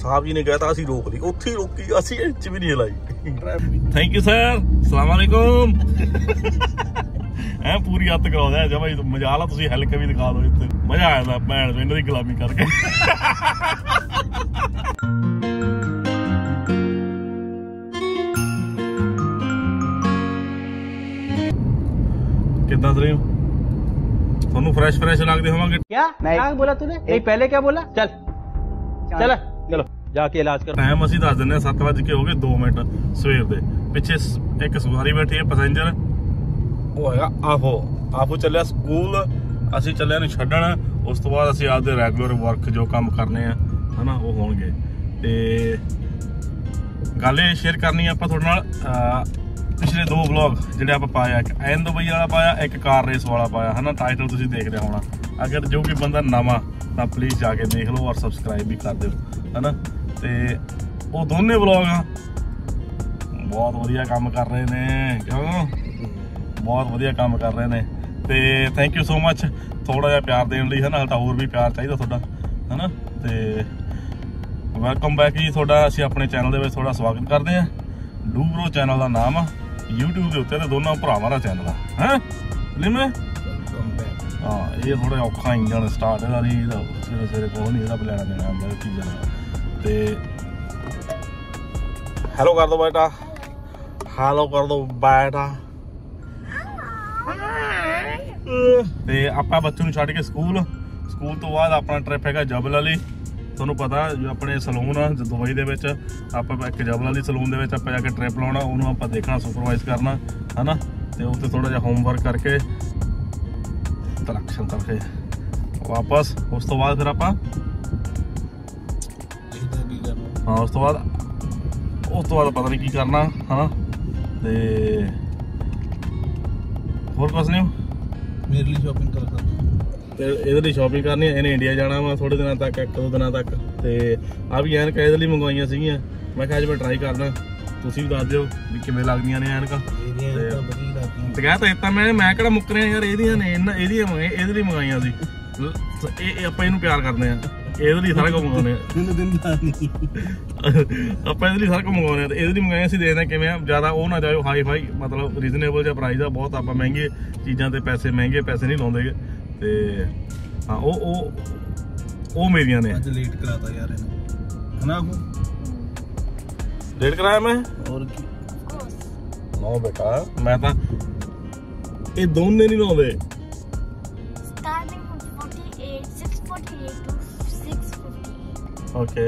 ਸਾਹਿਬ ਜੀ ਨੇ ਕਹਿਤਾ ਅਸੀਂ ਰੋਕ ਲਈ। ਉੱਥੇ ਰੋਕੀ ਅਸੀਂ ਇੰਚ ਵੀ ਨਹੀਂ ਹਿਲਾਈ ਥੈਂਕ ਯੂ ਸਰ ਸਲਾਮ ਅਲੈਕੁਮ ਐ ਪੂਰੀ ਹੱਤ ਕਰਾਉਂਦਾ ਜਮਾ ਮਜਾਲ ਆ ਤੁਸੀਂ ਹਲਕੇ ਵੀ ਦਿਖਾ ਦਿਓ ਇੱਥੇ। ਮਜ਼ਾ ਆ ਜਾਂਦਾ ਭੈਣ ਇਹਨਾਂ ਦੀ ਗੁਲਾਮੀ ਕਰਕੇ। ਕਿੱਦਾਂ ਸਰੀਰ? ਤੁਹਾਨੂੰ ਫਰੈਸ਼ ਫਰੈਸ਼ ਲੱਗਦੇ ਹੋਵਾਂਗੇ? ਕੀ ਮੈਂ ਕੀ ਬੋਲਾ ਤੂਨੇ? ਨਹੀਂ ਪਹਿਲੇ ਕੀ ਬੋਲਾ ਚੱਲ। ਚੱਲ। ਚਲੋ, ਜਾ ਕੇ ਇਲਾਜ ਕਰ। ਟਾਈਮ ਅਸੀਂ ਦੱਸ ਦਿੰਨੇ ਆ 7 ਵਜੇ ਕੇ ਹੋਗੇ 2 ਮਿੰਟ ਸਵੇਰ ਦੇ। ਪਿੱਛੇ ਇੱਕ ਸਵਾਰੀ ਬੈਠੀ ਹੈ ਪੈਸੇਂਜਰ ਉਹ ਹੈਗਾ ਆਹੋ ਆਹੋ ਚੱਲਿਆ ਸਕੂਲ, ਅਸੀਂ ਚੱਲਿਆ ਨੂੰ ਛੱਡਣ। ਉਸ ਤੋਂ ਬਾਅਦ ਅਸੀਂ ਆਪਦੇ ਰੈਗੂਲਰ ਵਰਕ ਜੋ ਕੰਮ ਕਰਨੇ ਆ, ਹਨਾ, ਉਹ ਹੋਣਗੇ। ਤੇ ਗੱਲ ਇਹ ਸ਼ੇਅਰ ਕਰਨੀ ਆ ਆਪਾਂ ਤੁਹਾਡੇ ਨਾਲ ਪਿਛਲੇ ਦੋ ਵਲੌਗ ਜਿਹੜੇ ਆਪਾਂ ਪਾਇਆ ਇੱਕ ਐਨ ਦੁਬਈ ਵਾਲਾ ਪਾਇਆ, ਇੱਕ ਕਾਰ ਰੇਸ ਵਾਲਾ ਪਾਇਆ, ਹਨਾ ਟਾਈਟਲ ਤੁਸੀਂ ਦੇਖ ਰਿਹਾ ਹੋਣਾ। ਅਗਰ ਜੋ ਵੀ ਬੰਦਾ ਨਵਾਂ ਤਾਂ ਪਲੀਜ਼ ਜਾ ਕੇ ਦੇਖ ਲਓ ਔਰ ਸਬਸਕ੍ਰਾਈਬ ਵੀ ਕਰ ਦਿਓ ਹਨਾ? ਤੇ ਉਹ ਦੋਨੇ ਵਲੌਗ ਆ। ਬਹੁਤ ਵਧੀਆ ਕੰਮ ਕਰ ਰਹੇ ਨੇ, ਕਿਉਂ? ਬਹੁਤ ਵਧੀਆ ਕੰਮ ਕਰ ਰਹੇ ਨੇ। ਤੇ ਥੈਂਕ ਯੂ ਸੋ ਮੱਚ ਥੋੜਾ ਜਿਹਾ ਪਿਆਰ ਦੇਣ ਲਈ, ਹਨਾ? ਤਾਂ ਹੋਰ ਵੀ ਪਿਆਰ ਚਾਹੀਦਾ ਤੁਹਾਡਾ, ਹਨਾ? ਤੇ ਵੈਲਕਮ ਬੈਕ ਜੀ ਤੁਹਾਡਾ। ਅਸੀਂ ਆਪਣੇ ਚੈਨਲ ਦੇ ਵਿੱਚ ਤੁਹਾਡਾ ਸਵਾਗਤ ਕਰਦੇ ਹਾਂ। ਡੂਬਰੋ ਚੈਨਲ ਦਾ ਨਾਮ ਆ। YouTube ਦੇ ਉੱਤੇ ਤੇ ਦੋਨਾਂ ਭਰਾਵਾਂ ਦਾ ਚੈਨਲ ਆ, ਹੈ? ਲਿਮੇ ਹਾਂ, ਇਹ ਥੋੜਾ ਔਖਾ ਇੰਜਨ ਸਟਾਰਟ ਇਹਦਾ ਨਹੀਂ ਇਹਦਾ ਸਵੇਰੇ ਸਵੇਰੇ ਕੋਲ ਨਹੀਂ ਇਹਦਾ ਪਲਾਨ ਦੇਣਾ ਹੁੰਦਾ ਕੀ ਜਾਣਾ ਤੇ ਹੈਲੋ ਕਰ ਦੋ ਬੇਟਾ। ਹੈਲੋ ਕਰ ਦੋ ਬੇਟਾ। ਤੇ ਆਪਾਂ ਬੱਚੇ ਨੂੰ ਛੱਡ ਕੇ ਸਕੂਲ। ਸਕੂਲ ਤੋਂ ਬਾਅਦ ਆਪਣਾ ਟ੍ਰਿਪ ਹੈਗਾ ਜਬਲ ਅਲੀ ਤੁਹਾਨੂੰ ਪਤਾ ਜੋ ਆਪਣੇ ਸਲੂਨ ਆ ਦੁਬਈ ਦੇ ਵਿੱਚ, ਆਪਾਂ ਇੱਕ ਜਬਲ ਅਲੀ ਸਲੂਨ ਦੇ ਵਿੱਚ ਆਪਾਂ ਜਾ ਕੇ ਟ੍ਰਿਪ ਲਾਉਣਾ, ਉਹਨੂੰ ਆਪਾਂ ਦੇਖਣਾ ਸੁਪਰਵਾਈਜ਼ ਕਰਨਾ, ਹਨਾ? ਤੇ ਉੱਥੇ ਥੋੜਾ ਜਿਹਾ ਹੋਮਵਰਕ ਕਰਕੇ ਤਲਕਸ਼ਨ ਕਰਕੇ ਵਾਪਸ ਉਸ ਤੋਂ ਬਾਅਦ ਫਿਰ ਆਪਾਂ ਹਾਂ ਉਸ ਤੋਂ ਬਾਅਦ ਉਸ ਤੋਂ ਬਾਅਦ ਪਤਾ ਨਹੀਂ ਕੀ ਕਰਨਾ ਹਨਾ? ਤੇ ਹੋਰ ਕੁਝ ਨਹੀਂ ਮੇਰੇ ਲਈ ਸ਼ਾਪਿੰਗ ਕਰ ਸਕਦਾ ਤੇ ਇਹਦੇ ਲਈ ਸ਼ਾਪਿੰਗ ਕਰਨੀ ਹੈ ਇਹਨੇ ਇੰਡੀਆ ਜਾਣਾ ਵਾ ਥੋੜੇ ਦਿਨਾਂ ਤੱਕ ਇੱਕ ਦੋ ਦਿਨਾਂ ਤੱਕ। ਤੇ ਆ ਵੀ ਐਨਕਾਂ ਇਹਦੇ ਲਈ ਮੰਗਵਾਈਆਂ ਸੀਗੀਆਂ। ਮੈਂ ਕਿਹਾ ਅੱਜ ਮੈਂ ਟਰਾਈ ਕਰਨਾ। ਤੁਸੀਂ ਵੀ ਦੱਸ ਦਿਓ ਵੀ ਕਿਵੇਂ ਲੱਗਦੀਆਂ ਨੇ ਐਨਕਾਂ। ਤੇ- ਲੱਗਦੀਆਂ ਤੇ ਕਹਿ ਤਾਂ ਦਿੱਤਾ ਮੈਂ ਮੈਂ ਕਿਹੜਾ ਮੁੱਕ ਰਿਹਾ ਯਾਰ ਇਹਦੀਆਂ ਨੇ ਇਹਨਾਂ ਇਹਦੀਆਂ ਮੰਗਾਈ ਇਹਦੇ ਲਈ ਮੰਗਾਈਆਂ ਸੀ। ਇਹ ਆਪਾਂ ਇਹਨੂੰ ਪਿਆਰ ਕਰਦੇ ਆ ਇਹਦੇ ਲਈ ਸਾਰਾ ਕੁਝ ਮੰਗਾਉਂਦੇ ਆ ਦਿਨ ਦਿਨ ਆਪਾਂ ਇਹਦੇ ਲਈ ਸਾਰਾ ਕੁਝ ਮੰਗਾਉਂਦੇ ਆ ਤੇ ਇਹਦੇ ਲਈ ਮੰਗਾਈਆਂ ਸੀ ਦੇਖਦੇ ਆ ਕਿਵੇਂ ਆ। ਜ਼ਿਆਦਾ ਉਹ ਨਾ ਜਾਇਓ ਹਾਈ ਫਾਈ ਮਤਲਬ ਰੀਜ਼ਨੇਬਲ ਜਿਹਾ ਪ੍ਰਾਈਸ ਆ ਬਹੁਤ ਆਪਾਂ ਮਹਿੰਗੇ ਚੀਜ਼ਾਂ ਤੇ ਪੈਸੇ ਮਹਿੰਗੇ ਪੈਸੇ ਨਹੀਂ ਲਾਉਂਦੇਗੇ ਤੇ ਹਾਂ ਉਹ ਉਹ ਉਹ ਮੇਰੀਆਂ ਨੇ। ਅੱਜ ਲੇਟ ਕਰਾਤਾ ਯਾਰ ਇਹਨੂੰ। ਹਨਾ ਕੋ ਡੇਟ ਕਰਾਇਆ ਮੈਂ? ਹੋਰ ਕੀ? ਨੋ ਬੇਟਾ ਮੈਂ ਤਾਂ ਇਹ ਦੋਨੇ ਨਹੀਂ ਲਾਉਂਦੇ Starting from 48, 648 to 650. ਓਕੇ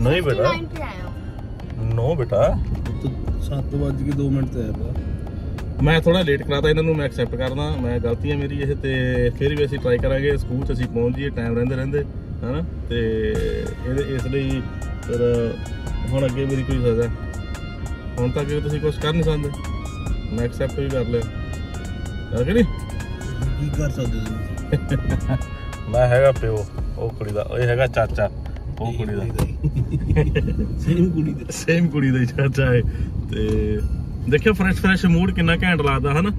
ਨਹੀਂ ਬੇਟਾ 59 पे आया हूँ ਨੋ ਬੇਟਾ ਤੂੰ 7 ਵਜ ਕੇ 2 ਮਿੰਟ ਤੇ ਆਇਆ ਪਾ ਮੈਂ ਥੋੜਾ ਲੇਟ ਕਰਾਤਾ ਇਹਨਾਂ ਨੂੰ ਮੈਂ ਐਕਸੈਪਟ ਕਰਦਾ ਮੈਂ ਗਲਤੀ ਹੈ ਮੇਰੀ ਇਹ ਤੇ ਫਿਰ ਵੀ ਅਸੀਂ ਟਰਾਈ ਕਰਾਂਗੇ ਸਕੂਲ 'ਚ ਅਸੀਂ ਪਹੁੰਚ ਜਾਈਏ ਟਾਈਮ ਰਹਿੰਦੇ ਰਹਿੰਦੇ ਹਨਾ ਤੇ ਇਹਦੇ ਇਸ ਲਈ ਫਿਰ ਹੁਣ ਅੱਗੇ ਮੇਰੀ ਕੋਈ ਸਜ਼ਾ ਹੁਣ ਤੱਕ ਤੁਸੀਂ ਕੁਝ ਕਰ ਨਹੀਂ ਸਕਦੇ ਮੈਂ ਐਕਸੈਪਟ ਵੀ ਕਰ ਲਿਆ ਹੈ ਕਿ ਨਹੀਂ? ਕੀ ਕਰ ਸਕਦੇ ਤੁਸੀਂ? ਮੈਂ ਹੈਗਾ ਪਿਓ ਉਹ ਕੁੜੀ ਦਾ ਇਹ ਹੈਗਾ ਚਾਚਾ ਉਹ ਕੁੜੀ ਦਾ। ਸੇਮ ਕੁੜੀ ਦੇ। ਸੇਮ ਕੁੜੀ ਦਾ ਚਾਚਾ ਹੈ। ਤੇ ਦੇਖਿਓ ਫਰੈਸ਼ ਫਰੈਸ਼ ਮੂਡ ਕਿੰਨਾ ਘੈਂਟ ਲੱਗਦਾ ਹਨਾ?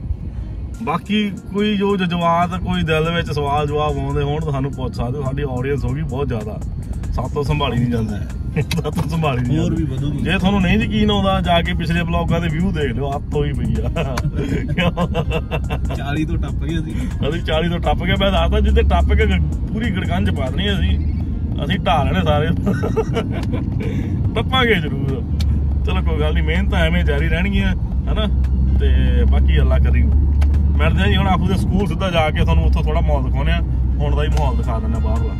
ਬਾਕੀ ਕੋਈ ਜੋ ਜਜ਼ਬਾਤ ਕੋਈ ਦਿਲ ਵਿੱਚ ਸਵਾਲ ਜਵਾਬ ਆਉਂਦੇ ਹੋਣ ਤਾਂ ਸਾਨੂੰ ਪੁੱਛ ਸਕਦੇ ਹੋ। ਸਾਡੀ ਆਡੀਅנס ਹੋ ਗਈ ਬਹੁਤ ਜ਼ਿਆਦਾ। ਸਾਤੋਂ ਸੰਭਾਲੀ ਨਹੀਂ ਜਾਂਦੀ। ਸਾਤੋਂ ਸੰਭਾਲੀ ਨਹੀਂ ਹੋਰ ਜਾਂਦੀ। ਵੀ ਵਧੂਗੀ ਜੇ ਤੁਹਾਨੂੰ ਨਹੀਂ ਯਕੀਨ ਆਉਂਦਾ ਜਾ ਕੇ ਪਿਛਲੇ ਬਲੌਗਾਂ ਦੇ ਵਿਊ ਦੇਖ ਲਿਓ ਹੱਥ ਹੋਈ ਪਈ ਆ। 40 ਤੋਂ ਟੱਪ ਗਏ ਸੀ ਅਸੀਂ 40 ਤੋਂ ਟੱਪ ਗਏ ਮੈਂ ਦੱਸਦਾ ਜਿੱਤੇ ਟੱਪ ਕੇ ਪੂਰੀ ਗੜਕੰਜ ਪਾ ਦੇਣੀ ਅਸੀਂ ਅਸੀਂ ਢਾ ਲੈਣੇ ਸਾਰੇ। ਟੱਪਾਂਗੇ ਜ਼ਰੂਰ। ਚਲੋ ਕੋਈ ਗੱਲ ਨਹੀਂ ਮਿਹਨਤ ਐਵੇਂ ਜਾਰੀ ਰਹਿਣਗੀਆਂ ਹਨਾ? ਤੇ ਬਾਕੀ ਅੱਲਾ ਕਰੀ ਮਿਲਦੇ ਆ ਜੀ ਹੁਣ ਆਪੂ ਦੇ ਸਕੂਲ ਸਿੱਧਾ ਜਾ ਕੇ ਤੁਹਾਨੂੰ ਉੱਥੋਂ ਥੋੜਾ ਮਾਹੌਲ ਦਿਖਾਉਂਦੇ ਆ ਹੁਣ ਦਾ ਹੀ ਮਾਹੌਲ ਦਿਖਾ ਦਿੰਦੇ ਆ ਬਾਹਰਲਾ।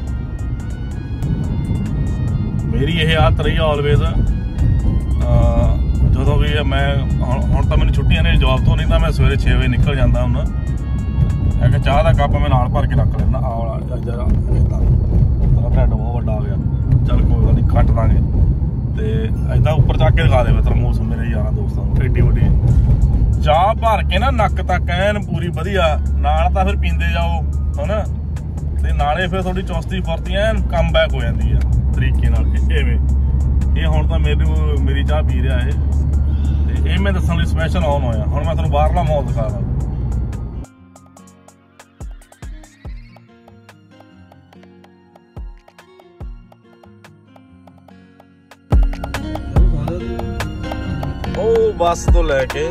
ਮੇਰੀ ਇਹ ਆਦਤ ਰਹੀ ਆਲਵੇਜ਼ ਜਦੋਂ ਵੀ ਮੈਂ ਹੁਣ ਤਾਂ ਮੈਨੂੰ ਛੁੱਟੀਆਂ ਨੇ ਜੌਬ ਤੋਂ ਨਹੀਂ ਤਾਂ ਮੈਂ ਸਵੇਰੇ 6 ਵਜੇ ਨਿਕਲ ਜਾਂਦਾ ਹੁੰਦਾ ਇੱਕ ਚਾਹ ਦਾ ਕੱਪ ਮੈਂ ਨਾਲ ਭਰ ਕੇ ਰੱਖ ਲੈਂਦਾ ਆ ਵਾਲਾ ਜਰਾ ਇਦਾਂ ਤੇਰਾ ਢਿੱਡ ਬਹੁਤ ਵੱਡਾ ਹੋ ਗਿਆ। ਚੱਲ ਕੋਈ ਗੱਲ ਨਹੀਂ, ਕੱਟ ਦਾਂਗੇ। ਤੇ ਐਦਾਂ ਉੱਪਰ ਚੱਕ ਕੇ ਦਿਖਾ ਦੇ ਤਰਮੂਸ ਮੇਰੇ ਯਾਰਾਂ ਦੋਸਤਾਂ ਨੂੰ। ਏਡੀ ਵੱਡੀ। ਚਾਹ ਭਰ ਕੇ ਨਾ ਨੱਕ ਤੱਕ ਐਨ ਪੂਰੀ ਵਧੀਆ, ਨਾਲ ਤਾਂ ਫਿਰ ਪੀਂਦੇ ਜਾਓ, ਹਨਾ? ਤੇ ਨਾਲੇ ਫਿਰ ਤੁਹਾਡੀ ਚੌਸਤੀ ਫੁਰਤੀ ਐਨ ਕਮ ਬੈਕ ਹੋ ਜਾਂਦੀ ਆ। ਤਰੀਕੇ ਨਾਲ ਐਵੇਂ ਇਹ ਹੁਣ ਤਾਂ ਮੈਨੂੰ ਮੇਰੀ ਚਾਹ ਪੀ ਰਿਹਾ ਇਹ। ਤੇ ਇਹ ਮੈਂ ਦੱਸਣ ਲਈ ਸਪੈਸ਼ਲ ਆਨ ਹੋਇਆ। ਹੁਣ ਮੈਂ ਤੁਹਾਨੂੰ ਬਾਹਰਲਾ ਮਾਹੌਲ ਦਿਖਾਵਾਂ ਉਹ ਬੱਸ ਤੋਂ ਲੈ ਕੇ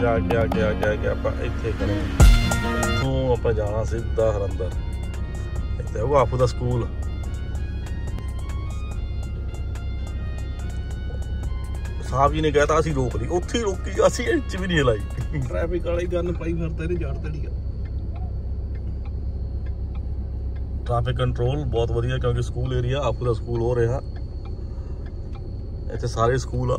ਜਾ ਕੇ, ਆ ਕੇ ਆ ਕੇ ਆ ਕੇ ਆਪਾਂ ਇੱਥੇ ਕਰਾਂਗੇ ਤੋਂ ਆਪਾਂ ਜਾਣਾ ਸਿੱਧਾ ਹਰੰਦਰ। ਇੱਥੇ ਉਹ ਆਪੂ ਦਾ ਸਕੂਲ ਸਾਹਿਬ ਜੀ ਨੇ ਕਹਿਤਾ ਅਸੀਂ ਰੋਕ ਲਈ। ਉੱਥੇ ਰੋਕੀ ਅਸੀਂ ਇੰਚ ਵੀ ਨਹੀਂ ਹਲਾਈ ਟ੍ਰੈਫਿਕ ਵਾਲੀ ਗਨ ਪਾਈ ਫਿਰਦਾ ਇਹਨੇ ਜੜ ਤੜੀ ਆ। ਟ੍ਰੈਫਿਕ ਕੰਟਰੋਲ ਬਹੁਤ ਵਧੀਆ ਕਿਉਂਕਿ ਸਕੂਲ ਏਰੀਆ ਆਪੂ ਦਾ ਸਕੂਲ ਹੋ ਰਿਹਾ। ਇੱਥੇ ਸਾਰੇ ਸਕੂਲ ਆ।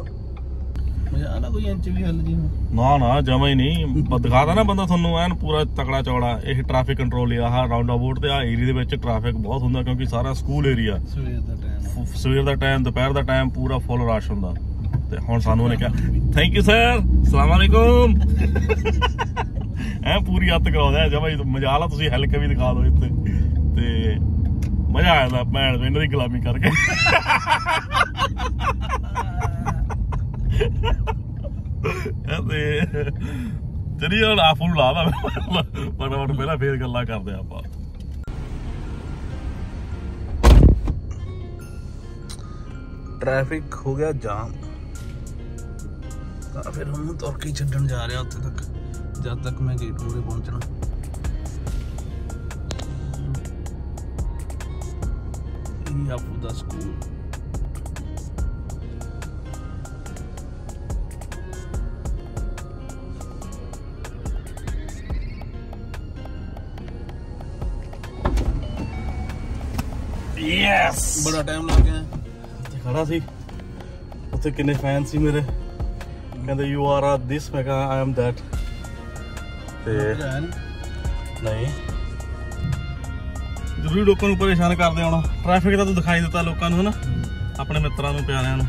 ਮਜ਼ਾ ਆਣਾ ਕੋਈ ਇੰਚ ਵੀ ਹੱਲ ਜੀ। ਨਾ ਨਾ ਜਮਾ ਹੀ ਨਹੀਂ। ਦਿਖਾਦਾ ਨਾ ਬੰਦਾ ਤੁਹਾਨੂੰ ਐਨ ਪੂਰਾ ਤਕੜਾ ਚੌੜਾ। ਇਹ ਟ੍ਰੈਫਿਕ ਕੰਟਰੋਲ ਆ ਆਹ ਰਾਉਂਡ ਅਬਾਊਟ ਤੇ ਆ ਏਰੀਆ ਦੇ ਵਿੱਚ ਟ੍ਰੈਫਿਕ ਬਹੁਤ ਹੁੰਦਾ ਕਿਉਂਕਿ ਸਾਰਾ ਸਕੂਲ ਏਰੀਆ ਸਵੇਰ ਦਾ ਟਾਈਮ ਸਵੇਰ ਦਾ ਟਾਈਮ ਦੁਪਹਿਰ ਦਾ ਟਾਈਮ ਪੂਰਾ ਫੁੱਲ ਰਸ਼ ਹੁੰਦਾ। ਤੇ ਹੁਣ ਸਾਨੂੰ ਉਹਨੇ ਕਿਹਾ ਥੈਂਕ ਯੂ ਸਰ ਸਲਾਮ ਅਲੈਕੁਮ ਐ ਪੂਰੀ ਹੱਥ ਕਰਾਉਂਦਾ ਜਮਾ ਮਜਾਲ ਆ ਤੁਸੀਂ ਹਿੱਲ ਵੀ ਦਿਖਾ ਦਿਓ ਇੱਥੇ। ਤੇ ਮਜ਼ਾ ਆ ਜਾਂਦਾ ਭੈਣ ਚੋਦ, ਇਹਨਾਂ ਦੀ ਗੁਲਾਮੀ ਕਰਕੇ। ਤੇ ਤੇਰੀ ਹੁਣ ਆਫੂ ਨੂੰ ਲਾ ਪਰ ਹੁਣ ਪਹਿਲਾਂ ਫੇਰ ਗੱਲਾਂ ਕਰਦੇ ਆਪਾਂ। ਟ੍ਰੈਫਿਕ ਹੋ ਗਿਆ ਜਾਮ। ਤਾਂ ਫਿਰ ਹੁਣ ਤੁਰ ਕੇ ਹੀ ਛੱਡਣ ਜਾ ਰਿਹਾ ਉੱਥੇ ਤੱਕ ਜਦ ਤੱਕ ਮੈਂ ਗੇਟ ਮੂਰੇ ਪਹੁੰਚਣਾ। ਇਹ ਆਪੂ ਦਾ ਸਕੂਲ। ਯੈਸ ਬੜਾ ਟਾਈਮ ਲੱਗ ਗਿਆ। ਉੱਥੇ ਖੜਾ ਸੀ। ਉੱਥੇ ਕਿੰਨੇ ਫੈਨ ਸੀ ਮੇਰੇ। ਕਹਿੰਦੇ ਯੂ ਆਰ ਆ ਦਿਸ ਮੈਂ ਕਿਹਾ ਆਈ ਐਮ ਦੈਟ ਤੇ? ਨਹੀਂ। ਜ਼ਰੂਰੀ ਲੋਕਾਂ ਨੂੰ ਪਰੇਸ਼ਾਨ ਕਰਦੇ ਆਉਣਾ ਟ੍ਰੈਫਿਕ ਤਾਂ ਤੂੰ ਦਿਖਾਈ ਦਿੱਤਾ ਲੋਕਾਂ ਨੂੰ ਹਨਾ? ਆਪਣੇ ਮਿੱਤਰਾਂ ਨੂੰ ਪਿਆਰਿਆਂ ਨੂੰ।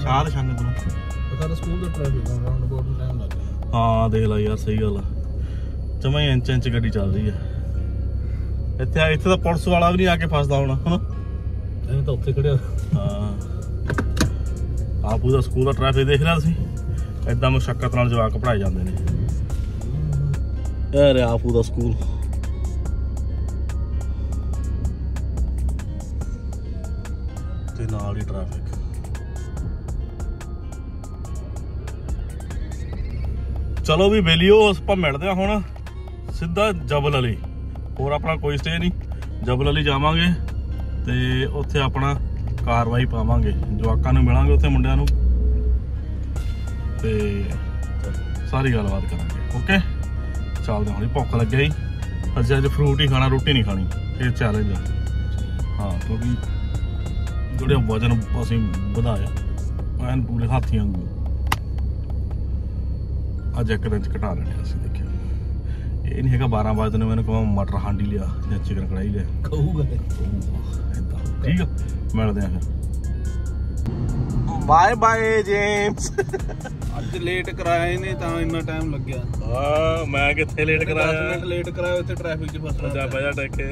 ਸ਼ਾਦ ਸੰਗਤ ਨੂੰ। ਪਤਾ ਸਕੂਲ ਦਾ ਟ੍ਰੈਫਿਕ ਰਾਉਂਡ ਨੂੰ ਟਾਈਮ ਲੱਗ ਗਿਆ। ਹਾਂ ਦੇਖ ਲੈ ਯਾਰ ਸਹੀ ਗੱਲ ਆ। ਜਮਾਂ ਇੰਚ ਇੰਚ ਗੱਡੀ ਚੱਲ ਰਹੀ ਆ। ਇੱਥੇ ਇੱਥੇ ਤਾਂ ਪੁਲਿਸ ਵਾਲਾ ਵੀ ਨਹੀਂ ਆ ਕੇ ਫਸਦਾ ਹੋਣਾ ਹਨਾ? ਇਹ ਤਾਂ ਉੱਥੇ ਖੜਿਆ। ਹਾਂ। ਆਪੂ ਦਾ ਸਕੂਲ ਦਾ ਟ੍ਰੈਫਿਕ ਦੇਖ ਰਿਹਾ ਤੁਸੀਂ? ਐਦਾਂ ਮੁਸ਼ਕਲ ਨਾਲ ਜਵਾਕ ਪੜਾਏ ਜਾਂਦੇ ਨੇ। ਇਹ ਰਿਹਾ ਆਪੂ ਦਾ ਸਕੂਲ। ਤੇ ਨਾਲ ਹੀ ਟ੍ਰੈਫਿਕ ਚਲੋ ਵੀ ਬੇਲੀਓ ਆਪਾਂ ਮਿਲਦੇ ਆ ਹੁਣ ਸਿੱਧਾ ਜਬਲ ਅਲੀ ਹੋਰ ਆਪਣਾ ਕੋਈ ਸਟੇ ਨਹੀਂ। ਜਬਲ ਅਲੀ ਜਾਵਾਂਗੇ ਤੇ ਉੱਥੇ ਆਪਣਾ ਕਾਰਵਾਈ ਪਾਵਾਂਗੇ। ਜਵਾਕਾਂ ਨੂੰ ਮਿਲਾਂਗੇ ਉੱਥੇ ਮੁੰਡਿਆਂ ਨੂੰ। ਤੇ ਸਾਰੀ ਗੱਲਬਾਤ ਕਰਾਂਗੇ ਓਕੇ? ਚੱਲਦੇ ਹੁਣ ਭੁੱਖ ਲੱਗਿਆ ਹੀ ਅਸੀਂ ਅੱਜ ਫਰੂਟ ਹੀ ਖਾਣਾ ਰੋਟੀ ਨਹੀਂ ਖਾਣੀ ਇਹ ਚੈਲੰਜ ਆ। ਹਾਂ ਕਿਉਂਕਿ ਜਿਹੜੇ ਵਜਨ ਅਸੀਂ ਵਧਾਇਆ ਐਨ ਪੂਰੇ ਹਾਥੀਆਂ ਵਾਂਗੂ। ਅੱਜ ਇੱਕ ਦਿਨ ਚ ਘਟਾ ਲੈਣੇ ਅਸੀਂ ਦੇਖਿਆ। ਇਹ ਨਹੀਂ ਹੈਗਾ 12 ਵਜੇ ਨੂੰ ਮੈਨੂੰ ਕਹਾਂ ਮਟਰ ਹਾਂਡੀ ਲਿਆ ਜਾਂ ਚਿਕਨ ਕੜਾਈ ਲਿਆ। ਕਹੂਗਾ। ਠੀਕ ਆ ਮਿਲਦੇ ਆ ਫਿਰ। ਬਾਏ ਬਾਏ ਜੇਮਸ ਅੱਜ ਲੇਟ ਕਰਾਇਆ ਇਹਨੇ ਤਾਂ ਇੰਨਾ ਟਾਈਮ ਲੱਗਿਆ। ਹਾਂ ਮੈਂ ਕਿੱਥੇ ਲੇਟ 10 ਮਿੰਟ ਕਰਾਇਆ? ਲੇਟ ਕਰਾਇਆ ਇੱਥੇ ਟ੍ਰੈਫਿਕ 'ਚ ਫਸਣਾ ਜਾ ਬਜਾ ਟੱਕੇ।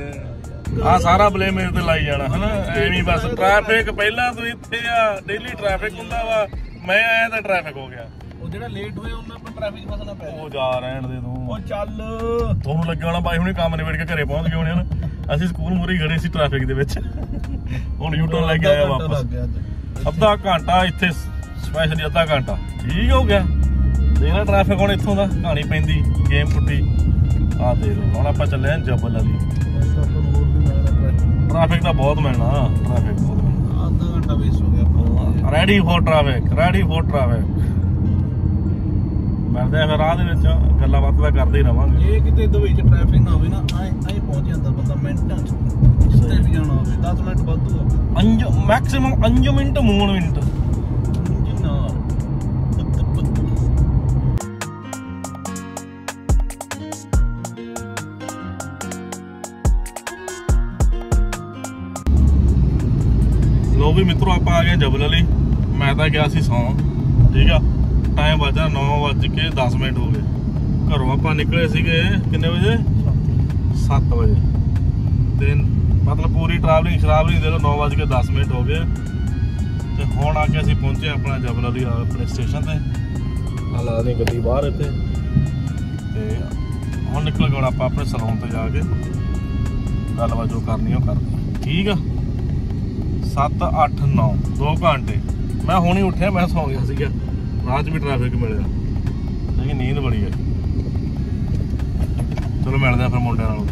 ਆ ਸਾਰਾ ਬਲੇਮ ਮੇਰੇ ਤੇ ਲਾਈ ਜਾਣਾ ਹਨਾ? ਐਵੇਂ ਬਸ ਟ੍ਰੈਫਿਕ ਪਹਿਲਾਂ ਤੋਂ ਇੱਥੇ ਆ ਡੇਲੀ ਟ੍ਰੈਫਿਕ ਹੁੰਦਾ ਵਾ। ਮੈਂ ਆਇਆ ਤਾਂ ਟ੍ਰੈਫਿਕ ਹੋ ਗਿਆ। ਉਹ ਜਿਹੜਾ ਲੇਟ ਹੋਇਆ ਉਹਨਾਂ ਪਰ ਟ੍ਰੈਫਿਕ 'ਚ ਫਸਣਾ ਪੈ ਉਹ ਜਾ ਰਹਿਣ ਦੇ ਤੂੰ। ਉਹ ਚੱਲ। ਤੁਹਾਨੂੰ ਲੱਗਿਆ ਹੋਣਾ ਬਾਈ ਹੁਣੇ ਕੰਮ ਨਿਬੜ ਕੇ ਘਰੇ ਪਹੁੰਚ ਗਏ ਹੋਣੇ ਹਨ? ਅਸੀਂ ਸਕੂਲ ਮੂਰੇ ਖੜੇ ਸੀ ਟ੍ਰੈਫਿਕ ਦੇ ਵਿੱਚ। ਹੁਣ ਯੂਟਰਨ ਲੈ ਕੇ ਆਇਆ ਵਾਪਸ। ਲੱਗ ਗਿਆ ਅੱਜ। ਅੱਧਾ ਘੰਟਾ ਇੱਥੇ ਸਪੈਸ਼ਲੀ ਅੱਧਾ ਘੰਟਾ। ਠੀਕ ਹੋ ਗਿਆ। ਦੇਖ ਲੈ ਟ੍ਰੈਫਿਕ ਹੁਣ ਇੱਥੋਂ ਦਾ ਕਹਾਣੀ ਪੈਂਦੀ ਗੇਮ ਫੁੱਟੀ ਆ ਦੇ ਲੋ ਹੁਣ ਆਪਾਂ ਚੱਲੇ ਆਂ ਜਬਲ ਅਲੀ ਅੱਜ ਤਾਂ ਆਪਾਂ ਨੂੰ ਹੋਰ ਵੀ ਲੱਗਦਾ ਟ੍ਰੈਫਿਕ ਤਾਂ ਬਹੁਤ ਮਿਲਣਾ। ਟ੍ਰੈਫਿਕ ਬਹੁਤ ਅੱਧਾ ਘੰਟਾ ਵੇਸਟ ਹੋ ਗਿਆ। Ready for traffic ready for traffic ਮਿਲਦੇ ਆ ਫਿਰ ਰਾਹ ਦੇ ਵਿੱਚ ਗੱਲਾਂ ਬਾਤਾਂ ਕਰਦੇ ਰਵਾਂਗੇ। ਇਹ ਕਿਤੇ ਦੁਬਈ 'ਚ ਟ੍ਰੈਫਿਕ ਨਾ ਹੋਵੇ ਨਾ ਐ ਐ ਪਹੁੰਚ ਜਾਂਦਾ ਬੰਦਾ ਮਿੰਟਾਂ 'ਚ। ਜਿੱਥੇ ਵੀ ਜਾਣਾ ਹੋਵੇ 10 ਮਿੰਟ ਵਾਧੂ ਆ। ਅੰਜ ਮੈਕਸਿਮਮ 5 ਮਿੰਟ 3 ਮਿੰਟ। ਜਿੰਨਾ ਲੋ ਵੀ ਮਿੱਤਰੋ ਆਪਾਂ ਆ ਗਏ ਜਬਲ ਅਲੀ ਮੈਂ ਤਾਂ ਗਿਆ ਸੀ ਸੌਂ। ਠੀਕ ਆ? ਟਾਈਮ ਵੱਜਾ 9 ਵੱਜ ਕੇ 10 ਮਿੰਟ ਹੋ ਗਏ। ਘਰੋਂ ਆਪਾਂ ਨਿਕਲੇ ਸੀਗੇ ਕਿੰਨੇ ਵਜੇ? 7 ਵਜੇ। ਤੇ ਮਤਲਬ ਪੂਰੀ ਟਰੈਵਲਿੰਗ ਸ਼ਰਾਵਲਿੰਗ ਦੇ ਲੋ 9 ਵੱਜ ਕੇ 10 ਮਿੰਟ ਹੋ ਗਏ। ਤੇ ਹੁਣ ਆ ਕੇ ਅਸੀਂ ਪਹੁੰਚੇ ਆਪਣਾ ਜਬਲ ਅਲੀ ਆਪਣੇ ਸਟੇਸ਼ਨ ਤੇ। ਆ ਲਾ ਗੱਡੀ ਬਾਹਰ ਇੱਥੇ। ਤੇ ਹੁਣ ਨਿਕਲ ਗਏ ਆਪਾਂ ਆਪਣੇ ਸਲੂਨ ਤੇ ਜਾ ਕੇ ਗੱਲਬਾਤ ਜੋ ਕਰਨੀ ਉਹ ਕਰਦੇ ਠੀਕ ਆ? 7 8 9 2 ਘੰਟੇ। ਮੈਂ ਹੁਣੀ ਉੱਠਿਆ, ਮੈਂ ਸੌਂ ਗਿਆ ਸੀਗਾ। ਰਾਤ 'ਚ ਵੀ ਟ੍ਰੈਫਿਕ ਮਿਲਿਆ। ਲੇਕਿਨ ਨੀਂਦ ਬੜੀ ਹੈ ਚਲੋ ਮਿਲਦੇ ਆ ਫਿਰ ਮੁੰਡਿਆਂ ਨਾਲ।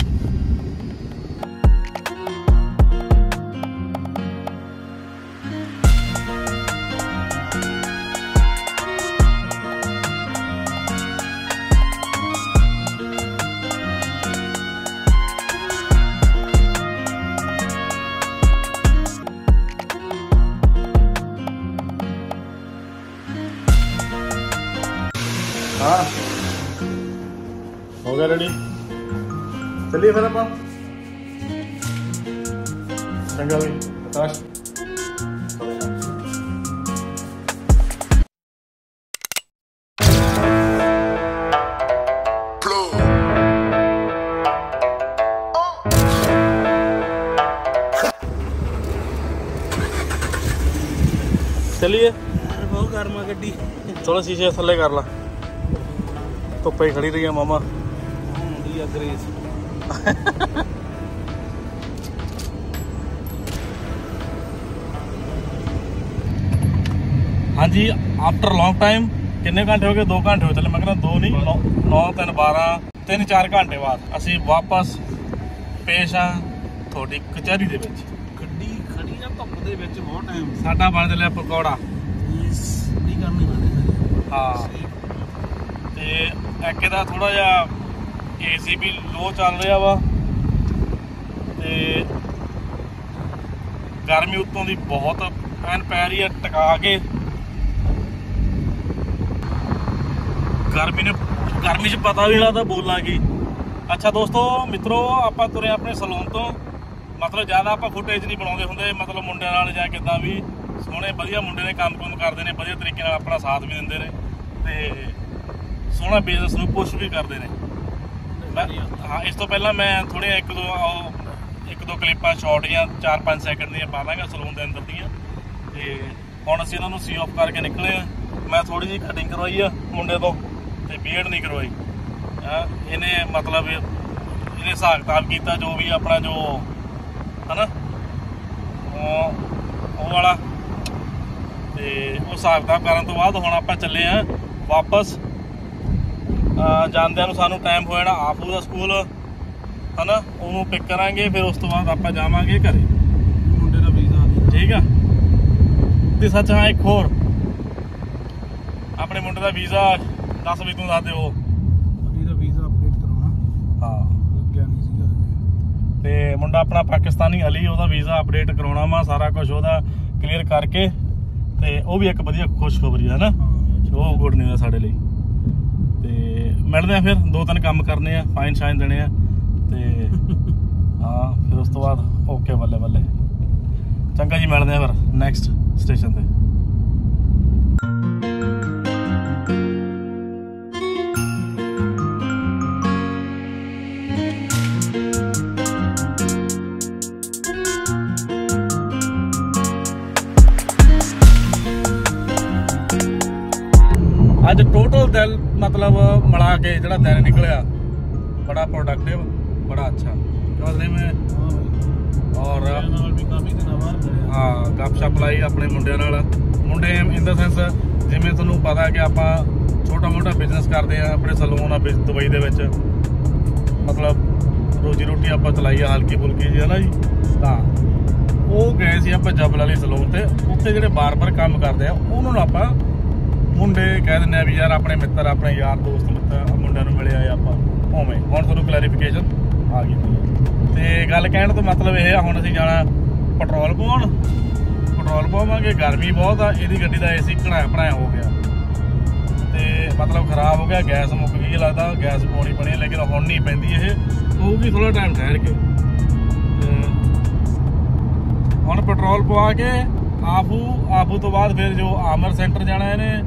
ਚੱਲੀਏ। ਬਹੁਤ ਗਰਮਾ ਗੱਡੀ। ਥੋੜਾ ਸ਼ੀਸ਼ੇ ਥੱਲੇ ਕਰ ਲਾ। ਧੁੱਪੇ ਖੜੀ ਰਹੀ ਆ ਮਾਮਾ। ਹੁੰਦੀ ਆ ਗ੍ਰੇਸ ਹਾਂਜੀ ਆਫਟਰ ਲੌਂਗ ਟਾਈਮ ਕਿੰਨੇ ਘੰਟੇ ਹੋ ਗਏ? 2 ਘੰਟੇ ਹੋ ਚੱਲੇ। ਮੈਂ ਕਹਿੰਦਾ 2 ਨਹੀਂ 9 3 12 3 4 ਘੰਟੇ ਬਾਅਦ। ਅਸੀਂ ਵਾਪਸ ਪੇਸ਼ ਆ ਤੁਹਾਡੀ ਕਚਹਿਰੀ ਦੇ ਵਿੱਚ। ਦੇ ਵਿੱਚ ਬਹੁਤ ਟਾਈਮ ਸਾਡਾ ਬਣ ਚੱਲਿਆ ਪਕੌੜਾ। ਨਹੀਂ ਕਰਨੀ ਹਾਂ ਤੇ ਅੱਗੇ ਦਾ ਥੋੜਾ ਜਿਹਾ ਏਸੀ ਵੀ ਲੋ ਚੱਲ ਰਿਹਾ ਵਾ। ਤੇ ਗਰਮੀ ਉੱਤੋਂ ਦੀ ਬਹੁਤ ਐਨ ਪੈ ਰਹੀ ਹੈ ਟਿਕਾ ਕੇ। ਗਰਮੀ ਨੇ ਗਰਮੀ 'ਚ ਪਤਾ ਵੀ ਨਹੀਂ ਲੱਗਦਾ ਬੋਲਾਂ ਕੀ। ਅੱਛਾ ਦੋਸਤੋ ਮਿੱਤਰੋ ਆਪਾਂ ਤੁਰੇ ਆਪਣੇ ਸਲੂਨ ਤੋਂ। ਮਤਲਬ ਜ਼ਿਆਦਾ ਆਪਾਂ ਫੁਟੇਜ ਨਹੀਂ ਬਣਾਉਂਦੇ ਹੁੰਦੇ ਮਤਲਬ ਮੁੰਡਿਆਂ ਨਾਲ ਜਾਂ ਕਿੱਦਾਂ ਵੀ। ਸੋਹਣੇ ਵਧੀਆ ਮੁੰਡੇ ਨੇ ਕੰਮ-ਕੁਮ ਕਰਦੇ ਨੇ ਵਧੀਆ ਤਰੀਕੇ ਨਾਲ ਆਪਣਾ ਸਾਥ ਵੀ ਦਿੰਦੇ ਨੇ ਤੇ ਸੋਹਣਾ ਬਿਜ਼ਨਸ ਨੂੰ ਪੁਸ਼ ਵੀ ਕਰਦੇ ਨੇ। ਹਾਂ ਇਸ ਤੋਂ ਪਹਿਲਾਂ ਮੈਂ ਥੋੜੇ ਇੱਕ ਦੋ ਉਹ ਇੱਕ ਦੋ ਕਲਿੱਪਾਂ ਸ਼ਾਰਟ ਜਾਂ 4-5 ਸੈਕਿੰਡ ਦੀਆਂ ਪਾ ਦਾਂਗਾ ਸਲੂਨ ਦੇ ਅੰਦਰ ਦੀਆਂ। ਤੇ ਹੁਣ ਅਸੀਂ ਇਹਨਾਂ ਨੂੰ ਸੀ ਆਫ ਕਰਕੇ ਨਿਕਲੇ ਆ ਮੈਂ ਥੋੜੀ ਜਿਹੀ ਕਟਿੰਗ ਕਰਵਾਈ ਆ ਮੁੰਡੇ ਤੋਂ ਤੇ ਬੀਅਰਡ ਨਹੀਂ ਕਰਵਾਈ। ਹਾਂ ਇਹਨੇ ਮਤਲਬ ਇਹਨੇ ਹਿਸਾਬ ਕਿਤਾਬ ਕੀਤਾ ਜੋ ਵੀ ਆਪਣਾ ਜੋ ਹਨਾ? ਉਹ ਉਹ ਵਾਲਾ। ਤੇ ਉਹ ਹਿਸਾਬ ਕਿਤਾਬ ਕਰਨ ਤੋਂ ਬਾਅਦ ਹੁਣ ਆਪਾਂ ਚੱਲੇ ਆ ਵਾਪਸ। ਜਾਂਦਿਆਂ ਨੂੰ ਸਾਨੂੰ ਟਾਈਮ ਹੋ ਜਾਣਾ ਆਫੂ ਦਾ ਸਕੂਲ ਹਨਾ? ਉਹਨੂੰ ਪਿਕ ਕਰਾਂਗੇ ਫਿਰ ਉਸ ਤੋਂ ਬਾਅਦ ਆਪਾਂ ਜਾਵਾਂਗੇ ਘਰੇ। ਮੁੰਡੇ ਦਾ ਵੀਜ਼ਾ ਠੀਕ ਆ? ਤੇ ਸੱਚ ਹਾਂ ਇੱਕ ਹੋਰ। ਆਪਣੇ ਮੁੰਡੇ ਦਾ ਵੀਜ਼ਾ 10 ਵਜੇ ਤੋਂ ਦੱਸ ਦਿਓ ਵੀਜ਼ਾ ਵੀਜ਼ਾ ਅਪਡੇਟ ਕਰਾਉਣਾ ਹਾਂ ਲੱਗਿਆ ਨਹੀਂ ਸੀਗਾ ਹਜੇ। ਤੇ ਮੁੰਡਾ ਆਪਣਾ ਪਾਕਿਸਤਾਨੀ ਅਲੀ ਉਹਦਾ ਵੀਜ਼ਾ ਅਪਡੇਟ ਕਰਾਉਣਾ ਵਾ ਸਾਰਾ ਕੁਝ ਉਹਦਾ ਕਲੀਅਰ ਕਰਕੇ ਤੇ ਉਹ ਵੀ ਇੱਕ ਵਧੀਆ ਖੁਸ਼ਖਬਰੀ ਹੈ ਨਾ ਹਾਂ ਉਹ ਗੁੱਡ ਨਿਊਜ਼ ਆ ਸਾਡੇ ਲਈ। ਤੇ ਮਿਲਦੇ ਆ ਫਿਰ ਦੋ ਤਿੰਨ ਕੰਮ ਕਰਨੇ ਆ ਫਾਈਨ ਸ਼ਾਈਨ ਦੇਣੇ ਆ ਤੇ ਹਾਂ ਫਿਰ ਉਸ ਤੋਂ ਬਾਅਦ ਓਕੇ ਬੱਲੇ ਬੱਲੇ। ਚੰਗਾ ਜੀ ਮਿਲਦੇ ਆ ਫਿਰ ਨੈਕਸਟ ਸਟੇਸ਼ਨ ਤੇ। ਅੱਜ ਟੋਟਲ ਦਿਲ ਮਤਲਬ ਮਿਲਾ ਕੇ ਜਿਹੜਾ ਦਿਨ ਨਿਕਲਿਆ, ਬੜਾ ਪ੍ਰੋਡਕਟਿਵ ਬੜਾ ਅੱਛਾ। ਕਿਉਂਕਿ ਮੈਂ ਹਾਂ ਬਾਈ ਔਰ ਨਾਲ ਵੀ ਕਾਫੀ ਦਿਨਾਂ ਬਾਅਦ ਹਾਂ, ਗੱਪਸ਼ਪ ਲਾਈ ਆਪਣੇ ਮੁੰਡਿਆਂ ਨਾਲ। ਮੁੰਡੇ ਇਨ ਦਾ ਸੈਂਸ ਜਿਵੇਂ ਤੁਹਾਨੂੰ ਪਤਾ ਕਿ ਆਪਾਂ ਛੋਟਾ ਮੋਟਾ ਬਿਜ਼ਨਸ ਕਰਦੇ ਆ ਆਪਣੇ ਸਲੂਨ ਆ ਦੁਬਈ ਦੇ ਵਿੱਚ। ਮਤਲਬ ਰੋਜੀ ਰੋਟੀ ਆਪਾਂ ਚਲਾਈ ਆ ਹਲਕੀ ਫੁਲਕੀ ਜੀ ਹੈ ਨਾ ਜੀ? ਤਾਂ ਉਹ ਗਏ ਸੀ ਆਪਾਂ ਜਬਲ ਵਾਲੀ ਸਲੂਨ ਤੇ। ਉੱਥੇ ਜਿਹੜੇ ਬਾਰ-ਬਾਰ ਕੰਮ ਕਰਦੇ ਆ, ਉਹਨਾਂ ਨੂੰ ਆਪਾਂ ਮੁੰਡੇ ਕਹਿ ਦਿੰਦੇ ਆ ਵੀ ਯਾਰ ਆਪਣੇ ਮਿੱਤਰ, ਆਪਣੇ ਯਾਰ ਦੋਸਤ, ਮਿੱਤਰ ਮੁੰਡਿਆਂ ਨੂੰ ਮਿਲਿਆ ਆ ਆਪਾਂ। ਉਵੇਂ। ਹੁਣ ਤੁਹਾਨੂੰ ਕਲੈਰੀਫਿਕੇਸ਼ਨ ਆ ਗਈ ਹੋਈ ਤੇ ਗੱਲ ਕਹਿਣ ਤੋਂ ਮਤਲਬ ਇਹ ਆ, ਹੁਣ ਅਸੀਂ ਜਾਣਾ ਪੈਟਰੋਲ ਪਾਉਣ। ਪੈਟਰੋਲ ਪਾਵਾਂਗੇ, ਗਰਮੀ ਬਹੁਤ ਆ, ਇਹਦੀ ਗੱਡੀ ਦਾ ਏਸੀ ਘਣਾਇਆ ਭਣਾਇਆ ਹੋ ਗਿਆ। ਤੇ ਮਤਲਬ ਖਰਾਬ ਹੋ ਗਿਆ, ਗੈਸ ਮੁੱਕ ਗਈ ਲੱਗਦਾ, ਗੈਸ ਪਾਉਣੀ ਪਣੀ ਲੇਕਿਨ ਹੁਣ ਨਹੀਂ ਪੈਂਦੀ ਇਹ। ਹੋਊਗੀ ਥੋੜਾ ਟਾਈਮ ਠਹਿਰ ਕੇ। ਤੇ ਹੁਣ ਪੈਟਰੋਲ ਪਵਾ ਕੇ ਆਫੂ ਆਫੂ ਤੋਂ ਬਾਅਦ ਫਿਰ ਜੋ ਆਮਰ ਸੈਂਟਰ ਜਾਣਾ ਇਹਨੇ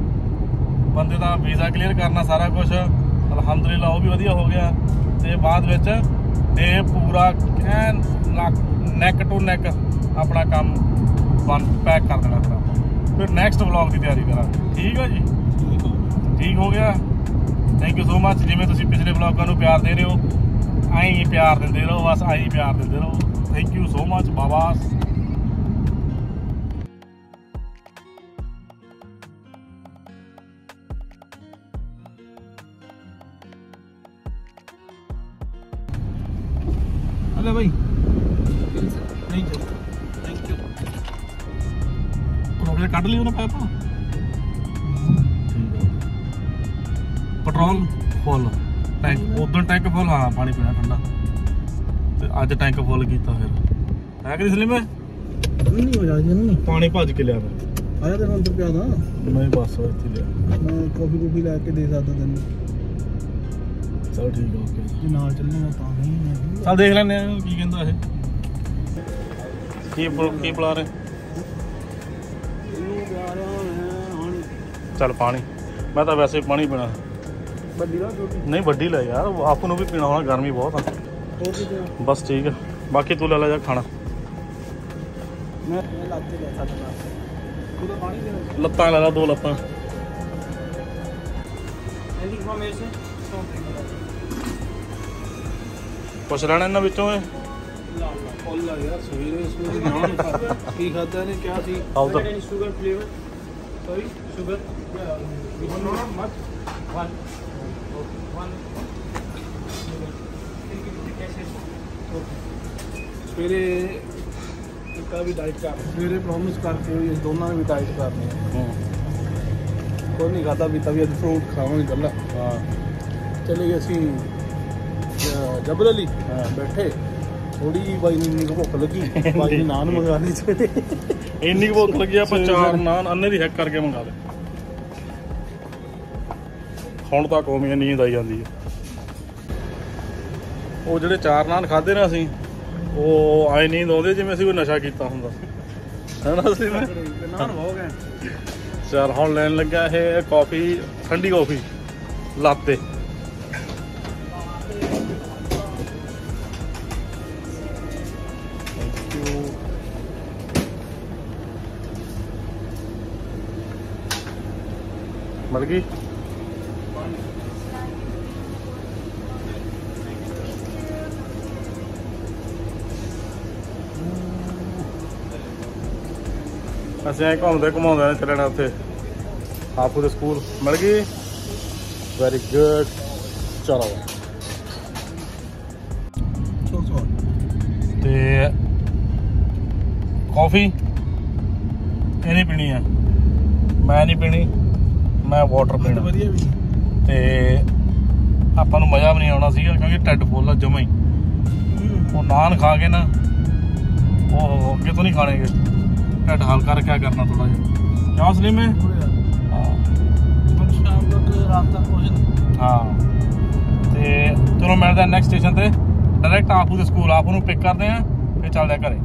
ਬੰਦੇ ਦਾ ਵੀਜ਼ਾ ਕਲੀਅਰ ਕਰਨਾ ਸਾਰਾ ਕੁਝ ਅਲਹਮਦੁਲਿਲਾ ਉਹ ਵੀ ਵਧੀਆ ਹੋ ਗਿਆ। ਤੇ ਬਾਅਦ ਵਿੱਚ ਇਹ ਪੂਰਾ ਐਨ ਨੈਕ ਟੂ ਨੈਕ ਆਪਣਾ ਕੰਮ ਬਨ ਪੈਕ ਕਰ ਦੇਣਾ ਫਿਰ ਆਪਾਂ। ਫਿਰ ਨੈਕਸਟ ਵਲੌਗ ਦੀ ਤਿਆਰੀ ਕਰਾਂਗੇ। ਠੀਕ ਹੈ ਜੀ? ਠੀਕ ਹੋ ਗਿਆ। ਥੈਂਕ ਯੂ ਸੋ ਮੱਚ ਜਿਵੇਂ ਤੁਸੀਂ ਪਿਛਲੇ ਵਲੌਗਾਂ ਨੂੰ ਪਿਆਰ ਦੇ ਰਹੇ ਹੋ ਐਂ ਹੀ ਪਿਆਰ ਦਿੰਦੇ ਰਹੋ ਬਸ ਐਂ ਹੀ ਪਿਆਰ ਦਿੰਦੇ ਰਹੋ। ਥੈਂਕ ਯੂ ਸੋ ਮੱਚ ਬਾਬਾ। ਪੈਟਰੋਲ ਫੁੱਲ ਟੈਂਕ ਉਦੋਂ ਟੈਂਕ ਫੁੱਲ ਹਾਂ ਪਾਣੀ ਪੀਣਾ ਠੰਡਾ। ਤੇ ਅੱਜ ਟੈਂਕ ਫੁੱਲ ਕੀਤਾ ਫਿਰ। ਹੈ ਕਿ ਸਲੀਮ? ਨਹੀਂ ਹੋ ਜਾ ਜੀ ਨਹੀਂ ਪਾਣੀ ਭੱਜ ਕੇ ਲਿਆ ਮੈਂ। ਆਇਆ ਤੈਨੂੰ ਅੰਦਰ ਪਿਆ ਦਾ ਮੈਂ ਬਸ ਇੱਥੇ ਲਿਆ। ਮੈਂ ਕਾਫੀ ਕੁਫੀ ਲੈ ਕੇ ਦੇ ਸਕਦਾ ਤੈਨੂੰ। ਚਲ ਠੀਕ ਆ ਓਕੇ। ਜੇ ਨਾਲ ਚੱਲੇਗਾ ਤਾਂ ਨਹੀਂ ਚੱਲ ਦੇਖ ਲੈਂਦੇ ਆ ਕੀ ਕਹਿੰਦਾ ਇਹ। ਕੀ ਕੀ ਬੁਲਾ ਰਹੇ ਇਹਨੂੰ ਪਿਆ ਰਿਹਾ ਮੈਂ ਹੁਣ ਚੱਲ ਪਾਣੀ। ਮੈਂ ਤਾਂ ਵੈਸੇ ਪਾਣੀ ਪੀਣਾ। ਵੱਡੀ ਛੋਟੀ। ਨਹੀਂ ਵੱਡੀ ਲੈ ਯਾਰ ਆਪ ਨੂੰ ਵੀ ਪੀਣਾ ਹੋਣਾ ਗਰਮੀ ਬਹੁਤ ਆ। ਬਸ ਠੀਕ ਆ। ਬਾਕੀ ਤੂੰ ਲੈ ਲੈ ਜਾ ਖਾਣਾ। ਮੈਂ ਮੈਂ ਲੱਗ ਕੇ ਲੈ ਸਕਦਾ। ਤੂੰ ਤਾਂ ਪਾਣੀ ਦੇ ਲੱਤਾਂ ਲੈ ਲੈ ਦੋ ਲੱਤਾਂ। ਇਨਫੋਰਮੇਸ਼ਨ ਪੁੱਛ ਲੈਣਾ ਇਹਨਾਂ ਵਿੱਚੋਂ ਇਹ? ਲਾ ਲਾ ਫੁੱਲ ਆ ਯਾਰ ਸਵੇਰੇ ਸਵੇਰੇ ਖਾਦਾ ਕੀ ਖਾਦਾ ਨੇ ਕਿਹਾ ਸੀ। Sugar flavour sorry sugar no no much one one ਸਵੇਰੇ ਇੱਕਾ ਵੀ ਡਾਈਟ ਕਰ ਸਵੇਰੇ ਪ੍ਰੋਮਿਸ ਕਰਕੇ ਇਸ ਦੋਨਾਂ ਨੇ ਵੀ ਡਾਈਟ ਕਰਨੀ ਹੈ। ਕੋਈ ਨਹੀਂ ਖਾਦਾ ਵੀ ਤਵੀ ਅੱਜ ਫਰੂਟ ਖਾਵਾਂਗੇ ਗੱਲਾਂ ਹਾਂ। ਚਲੇ ਗਏ ਅਸੀਂ ਜਬਲ ਅਲੀ ਹਾਂ। ਬੈਠੇ। ਥੋੜੀ ਜਿਹੀ ਬਾਈ ਨੂੰ ਕੁ ਭੁੱਖ ਲੱਗੀ। ਬਾਈ ਨੇ ਨਾਨ ਮੰਗਾ ਲਈ ਸਵੇਰੇ ਇੰਨੀ ਕੁ ਭੁੱਖ ਲੱਗੀ ਆਪਾਂ ਚਾਰ। ਨਾਨ ਅੰਨੇ ਦੀ ਹੈਕ ਕਰਕੇ ਮੰਗਾ ਲੈ ਹੁਣ ਤਾਂ ਕੋਮੀਆਂ ਨੀਂਦ ਆਈ ਜਾਂਦੀ ਹੈ। ਉਹ ਜਿਹੜੇ ਚਾਰ ਨਾਨ ਖਾਦੇ ਨਾ ਅਸੀਂ ਉਹ ਆਏ ਨੀਂਦ ਆਉਂਦੀ ਜਿਵੇਂ ਅਸੀਂ ਕੋਈ ਨਸ਼ਾ ਕੀਤਾ ਹੁੰਦਾ। ਹਨਾ ਅਸੀਂ ਮੈਂ ਨਾਨ ਹੋ ਗਏ। ਚਲ ਹੁਣ ਲੈਣ ਲੱਗਾ ਇਹ ਕਾਫੀ ਠੰਡੀ ਕਾਫੀ ਲਾਤੇ। ਥੈਂਕ ਅਸੀਂ ਐਂ ਘੁੰਮਦੇ ਘੁਮਾਉਂਦੇ ਨੇ ਚੱਲਣਾ ਉੱਥੇ। ਆਪੂ ਦੇ ਸਕੂਲ ਮਿਲ ਗਈ। ਵੈਰੀ ਗੁੱਡ ਚਲੋ। ਤੇ ਕਾਫੀ ਇਹਨੇ ਪੀਣੀ ਆ। ਮੈਂ ਨਹੀਂ ਪੀਣੀ ਮੈਂ ਵਾਟਰ ਪੀਣਾ। ਵਧੀਆ ਵੀ। ਤੇ ਆਪਾਂ ਨੂੰ ਮਜ਼ਾ ਵੀ ਨਹੀਂ ਆਉਣਾ ਸੀਗਾ ਕਿਉਂਕਿ ਢਿੱਡ ਫੁੱਲ ਆ ਜਮਾ ਹੀ। ਉਹ ਨਾਨ ਖਾ ਕੇ ਨਾ ਉਹ ਅੱਗੇ ਤੋਂ ਨਹੀਂ ਖਾਣੇਗੇ। ਢਿੱਡ ਹਲਕਾ ਰੱਖਿਆ ਕਰਨਾ ਥੋੜਾ ਜਿਹਾ? ਕਿਉਂ ਸਲੀਮ ਹੈ? ਸ਼ਾਮ ਤੱਕ ਰਾਤ ਤੱਕ ਹੋ। ਜਾਣੀ ਹਾਂ। ਤੇ ਚਲੋ ਮਿਲਦੇ ਆ ਨੈਕਸਟ ਸਟੇਸ਼ਨ ਤੇ ਡਾਇਰੈਕਟ ਆਪੂ ਦੇ ਸਕੂਲ ਆਪੂ ਨੂੰ ਪਿਕ ਕਰਦੇ ਆ ਫਿਰ ਚੱਲਦੇ ਆ ਘਰੇ।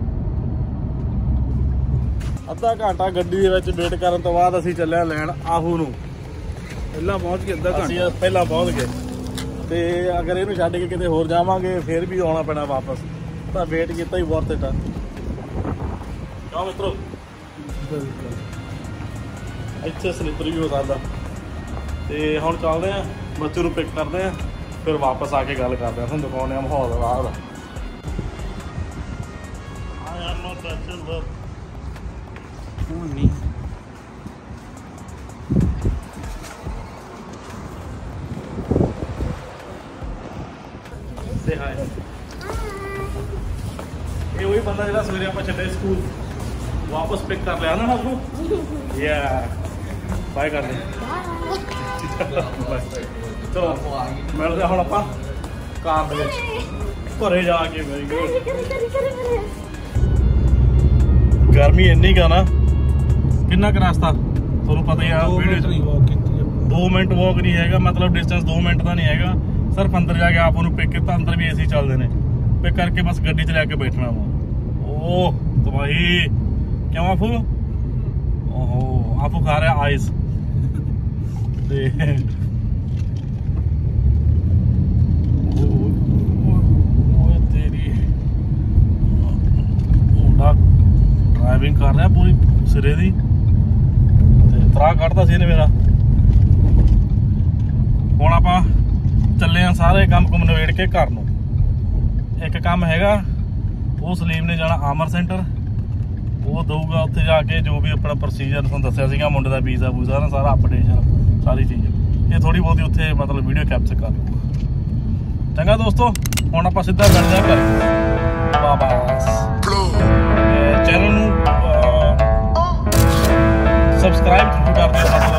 ਅੱਧਾ ਘੰਟਾ ਗੱਡੀ ਦੇ ਵਿੱਚ ਵੇਟ ਕਰਨ ਤੋਂ ਬਾਅਦ ਅਸੀਂ ਚੱਲਿਆ ਲੈਣ ਆਹੂ ਨੂੰ। ਪਹਿਲਾਂ ਪਹੁੰਚ ਕੇ ਅੱਧਾ ਅਸੀਂ ਘੰਟਾ ਪਹਿਲਾਂ ਪਹੁੰਚ ਗਏ। ਤੇ ਅਗਰ ਇਹਨੂੰ ਛੱਡ ਕੇ ਕਿਤੇ ਹੋਰ ਜਾਵਾਂਗੇ ਫਿਰ ਵੀ ਆਉਣਾ ਪੈਣਾ ਵਾਪਸ। ਤਾਂ ਵੇਟ ਕੀਤਾ ਹੀ ਵਰਥ ਇਟ ਆ ਕਿਉਂ ਮਿੱਤਰੋ। ਬਿਲਕੁਲ। ਇੱਥੇ ਸਲਿੱਪਰ ਵੀ ਹੋ ਸਕਦਾ। ਤੇ ਹੁਣ ਚੱਲਦੇ ਆ ਬੱਚੂ ਨੂੰ ਪਿਕ ਕਰਦੇ ਆ ਫਿਰ ਵਾਪਸ ਆ ਕੇ ਗੱਲ ਕਰਦੇ ਆ ਤੁਹਾਨੂੰ ਦਿਖਾਉਂਦੇ ਆ ਮਾਹੌਲ ਦਾ ਆਈ ਐਮ ਨੋਟ ਬੈਚਲਰ ਹੁਣ ਨਹੀਂ। ਸੇ ਹਾਈ ਇਹ ਉਹੀ ਬੰਦਾ ਜਿਹੜਾ ਸਵੇਰੇ ਆਪਾਂ ਛੱਡੇ ਸਕੂਲ। ਵਾਪਸ ਪਿਕ ਕਰ ਲਿਆ ਨਾ ਆਪੂ ਯਾ ਬਾਏ ਕਰ ਦੇ ਚਲੋ ਮਿਲਦੇ ਹੁਣ ਆਪਾਂ। ਕਾਰ ਦੇ ਵਿੱਚ ਘਰੇ ਜਾ ਕੇ ਵੈਰੀ ਗੁੱਡ ਗਰਮੀ ਇੰਨੀ ਕਾ ਨਾ ਕਿੰਨਾ ਕੁ ਰਸਤਾ? ਤੁਹਾਨੂੰ ਪਤਾ ਹੀ ਆ ਦੋ ਵੀਡੀਓ ਮਿੰਟ ਨਹੀਂ ਚ walk ਕੀਤੀ ਆ। 2 ਮਿੰਟ ਵਾਕ ਨਹੀਂ ਹੈਗਾ ਮਤਲਬ ਡਿਸਟੈਂਸ 2 ਮਿੰਟ ਦਾ ਨਹੀਂ ਹੈਗਾ। ਸਿਰਫ ਅੰਦਰ ਜਾ ਕੇ ਆਪ ਉਹਨੂੰ ਪਿਕ ਕੀਤਾ ਅੰਦਰ ਵੀ ਏਸੀ ਚੱਲਦੇ ਨੇ। ਪਿਕ ਕਰਕੇ ਬਸ ਗੱਡੀ 'ਚ ਲੈ ਕੇ ਬੈਠਣਾ ਵਾ। ਓਹ ਤਬਾਹੀ। ਕਿਉਂ ਆਪੂ ਓਹੋ, ਆਪੂ ਖਾ ਰਿਹਾ ਆਈਸ ਤੇ ਤੇਰੀ ਡਰਾਈਵਿੰਗ ਕਰ ਰਿਹਾ ਪੂਰੀ ਸਿਰੇ ਦੀ। ਤੇ ਤਰਾ ਕੱਢਦਾ ਸੀ ਇਹਨੇ ਮੇਰਾ। ਹੁਣ ਆਪਾਂ ਚੱਲੇ ਆ ਸਾਰੇ ਕੰਮ ਕੁਮ ਨਵੇੜ ਕੇ ਘਰ ਨੂੰ। ਇੱਕ ਕੰਮ ਹੈਗਾ, ਉਹ ਸਲੀਮ ਨੇ ਜਾਣਾ ਆਮਰ ਸੈਂਟਰ। ਉਹ ਦਊਗਾ ਉੱਥੇ ਜਾ ਕੇ ਜੋ ਵੀ ਆਪਣਾ ਪ੍ਰੋਸੀਜਰ ਤੁਹਾਨੂੰ ਦੱਸਿਆ ਸੀਗਾ ਮੁੰਡੇ ਦਾ ਵੀਜ਼ਾ ਵੂਜ਼ਾ ਨਾ ਸਾਰਾ ਅਪਡੇਸ਼ਨ ਸਾਰੀ ਚੀਜ਼। ਇਹ ਥੋੜੀ ਬਹੁਤੀ ਉੱਥੇ ਮਤਲਬ ਵੀਡੀਓ ਕੈਪਚਰ ਕਰ ਲਊਗਾ। ਚੰਗਾ ਦੋਸਤੋ ਹੁਣ ਆਪਾਂ ਸਿੱਧਾ ਮਿਲਦੇ ਆ ਘਰ। ਬਾਬਾਸ। ਚੈਨਲ ਨੂੰ ਸਬਸਕ੍ਰਾਈਬ ਜ਼ਰੂਰ ਕਰ ਦਿਓ।